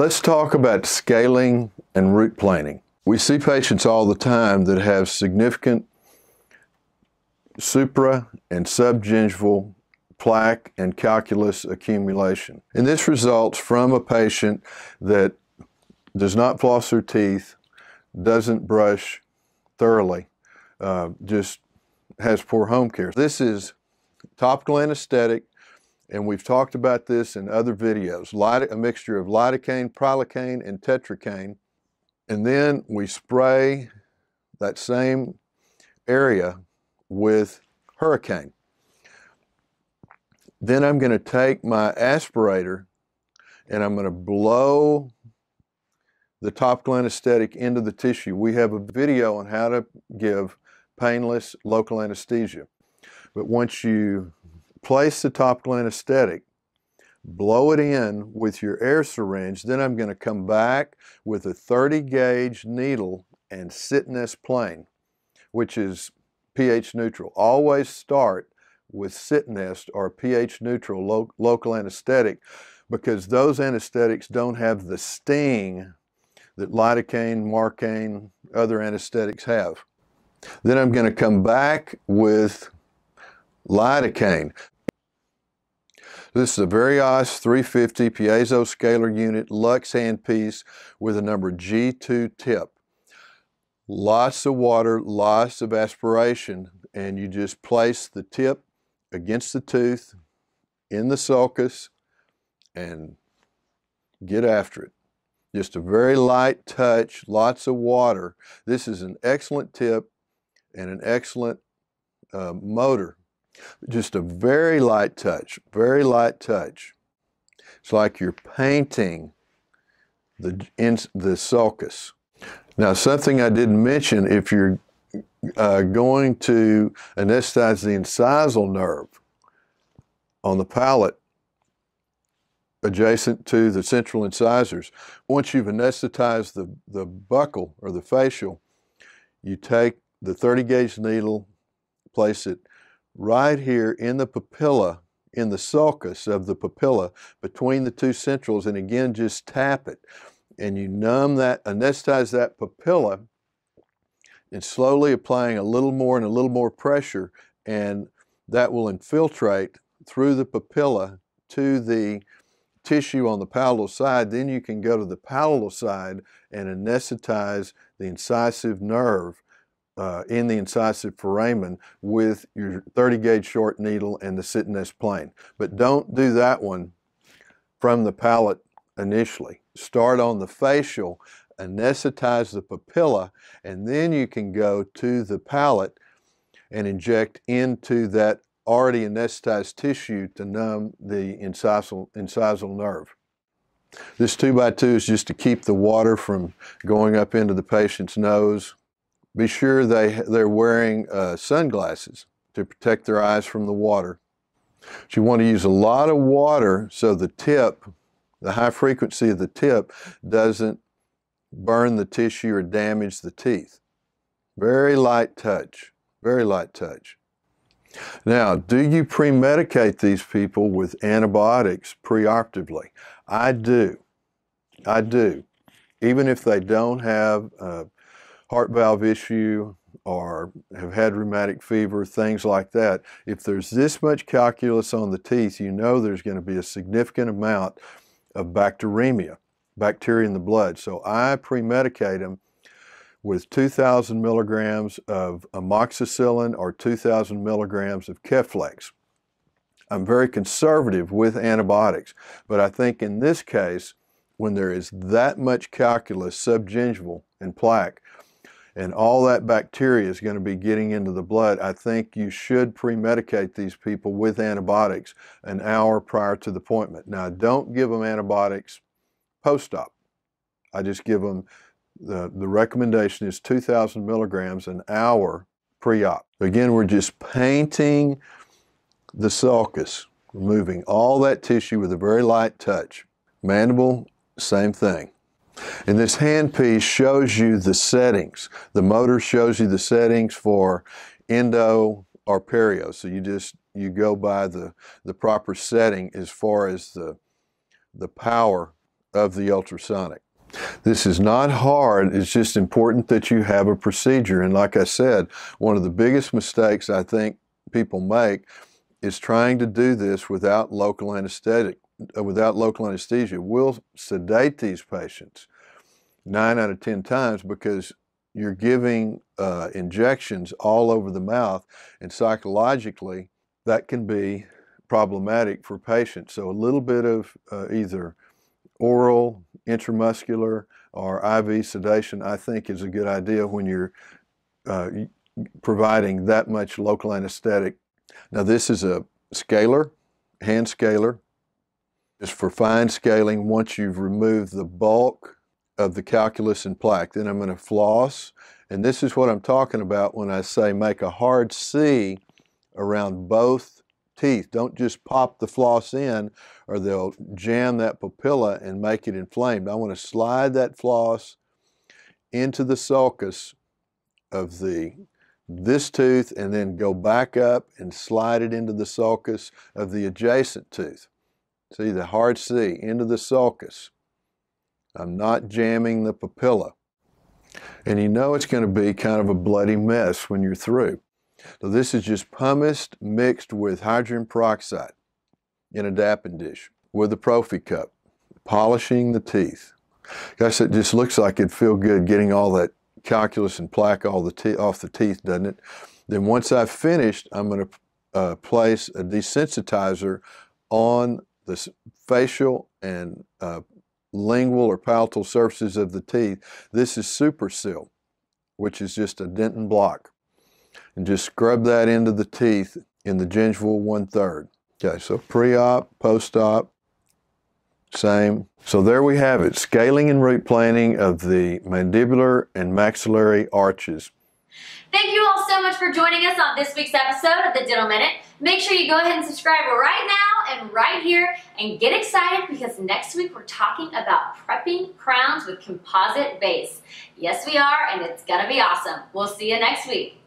Let's talk about scaling and root planing. We see patients all the time that have significant supra and subgingival plaque and calculus accumulation. And this results from a patient that does not floss their teeth, doesn't brush thoroughly, uh, just has poor home care. This is topical anesthetic, and we've talked about this in other videos. A mixture of lidocaine, prilocaine, and tetracaine. And then we spray that same area with Hurricaine. Then I'm going to take my aspirator and I'm going to blow the topical anesthetic into the tissue. We have a video on how to give painless local anesthesia. But once you place the topical anesthetic, blow it in with your air syringe, then I'm going to come back with a 30 gauge needle and Citanest plain, which is pH neutral. Always start with Citanest or pH neutral lo- local anesthetic because those anesthetics don't have the sting that lidocaine, marcaine, other anesthetics have. Then I'm going to come back with lidocaine. This is a Varios 350 piezo scaler unit Lux handpiece with a number G2 tip. Lots of water, lots of aspiration, and you just place the tip against the tooth in the sulcus and get after it. Just a very light touch, lots of water. This is an excellent tip and an excellent uh, motor. Just a very light touch, very light touch. It's like you're painting the, in, the sulcus. Now, something I didn't mention, if you're uh, going to anesthetize the incisal nerve on the palate, adjacent to the central incisors. Once you've anesthetized the, the buccal or the facial, you take the 30 gauge needle, place it right here in the papilla, in the sulcus of the papilla between the two centrals, and again just tap it. And you numb that, anesthetize that papilla, and slowly applying a little more and a little more pressure, and that will infiltrate through the papilla to the tissue on the palatal side, then you can go to the palatal side and anesthetize the incisive nerve uh, in the incisive foramen with your 30 gauge short needle and the Citanest plain. But don't do that one from the palate initially. Start on the facial, anesthetize the papilla, and then you can go to the palate and inject into that already anesthetized tissue to numb the incisal, incisal nerve. This 2 by 2 is just to keep the water from going up into the patient's nose. Be sure they, they're wearing uh, sunglasses to protect their eyes from the water. So you want to use a lot of water so the tip, the high frequency of the tip, doesn't burn the tissue or damage the teeth. Very light touch, very light touch. Now, do you pre-medicate these people with antibiotics preoperatively? I do. I do. Even if they don't have a heart valve issue or have had rheumatic fever, things like that, if there's this much calculus on the teeth, you know there's going to be a significant amount of bacteremia, bacteria in the blood. So I pre-medicate them with 2,000 milligrams of amoxicillin or 2,000 milligrams of Keflex. I'm very conservative with antibiotics, but I think in this case, when there is that much calculus, subgingival, and plaque, and all that bacteria is going to be getting into the blood, I think you should pre-medicate these people with antibiotics an hour prior to the appointment. Now, don't give them antibiotics post-op. I just give them the, the recommendation is 2,000 milligrams an hour pre-op. Again, we're just painting the sulcus, removing all that tissue with a very light touch. Mandible, same thing. And this handpiece shows you the settings. The motor shows you the settings for endo or perio. So you just you go by the, the proper setting as far as the the power of the ultrasonic. This is not hard. It's just important that you have a procedure. And like I said, one of the biggest mistakes I think people make is trying to do this without local anesthetic, uh, without local anesthesia. We'll sedate these patients nine out of 10 times because you're giving uh, injections all over the mouth, and psychologically, that can be problematic for patients. So, a little bit of uh, either oral, intramuscular, or IV sedation, I think, is a good idea when you're uh, providing that much local anesthetic. Now, this is a scaler, hand scaler. It's for fine scaling once you've removed the bulk of the calculus and plaque. Then I'm going to floss, and this is what I'm talking about when I say make a hard C around both teeth. Don't just pop the floss in or they'll jam that papilla and make it inflamed. I want to slide that floss into the sulcus of the this tooth and then go back up and slide it into the sulcus of the adjacent tooth. See the hard C into the sulcus. I'm not jamming the papilla. And you know it's going to be kind of a bloody mess when you're through. So this is just pumice mixed with hydrogen peroxide in a dappen dish with a prophy cup, polishing the teeth. Gosh, it just looks like it'd feel good getting all that calculus and plaque all the off the teeth, doesn't it? Then once I've finished, I'm going to uh, place a desensitizer on the facial and uh, lingual or palatal surfaces of the teeth. This is Super Seal, which is just a dentin block. And just scrub that into the teeth in the gingival one third. Okay, so pre-op, post-op, same. So there we have it, scaling and root planing of the mandibular and maxillary arches. Thank you all so much for joining us on this week's episode of the Dental Minute. Make sure you go ahead and subscribe right now and right here and get excited because next week we're talking about prepping crowns with composite base. Yes, we are, and it's to be awesome. We'll see you next week.